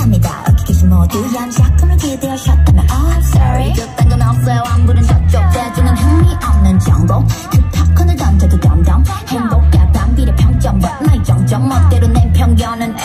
감사합니다. 어떻게 계신 모두 얌작품을 기대하셨다면 oh, I'm sorry. 그딴 건 없어요. 안 부른 저쪽 대중은 흥미 없는 전공 힙합콘을 던져도 덤덤. 행복과 반비례 평점. But 나의 정점 멋대로 낸 편견은